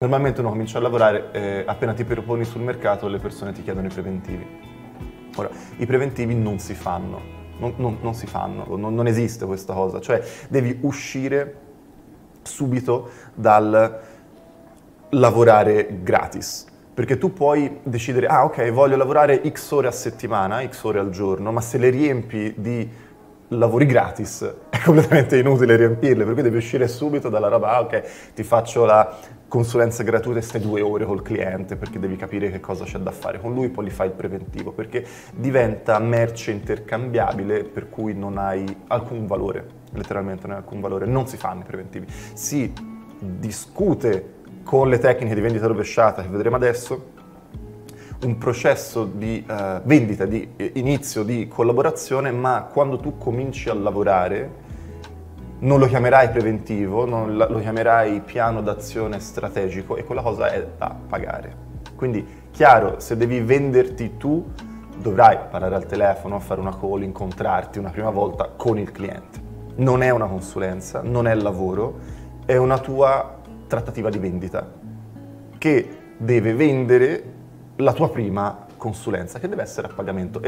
Normalmente uno comincia a lavorare, eh, appena ti proponi sul mercato le persone ti chiedono i preventivi. Ora, i preventivi non si fanno, non, non, non si fanno, non, non, esiste questa cosa, cioè devi uscire subito dal lavorare gratis. Perché tu puoi decidere, ah ok, voglio lavorare x ore a settimana, x ore al giorno, ma se le riempi di lavori gratis è completamente inutile riempirle, per cui devi uscire subito dalla roba, ah ok, ti faccio la consulenza gratuita e stai due ore col cliente perché devi capire che cosa c'è da fare con lui, poi gli fai il preventivo, perché diventa merce intercambiabile per cui non hai alcun valore, letteralmente non hai alcun valore, non si fanno i preventivi. Si discute con le tecniche di vendita rovesciata che vedremo adesso, un processo di uh, vendita, di inizio di collaborazione, ma quando tu cominci a lavorare non lo chiamerai preventivo, non lo chiamerai piano d'azione strategico e quella cosa è da pagare. Quindi, chiaro, se devi venderti tu, dovrai parlare al telefono, fare una call, incontrarti una prima volta con il cliente. Non è una consulenza, non è lavoro, è una tua trattativa di vendita che deve vendere la tua prima consulenza, che deve essere a pagamento.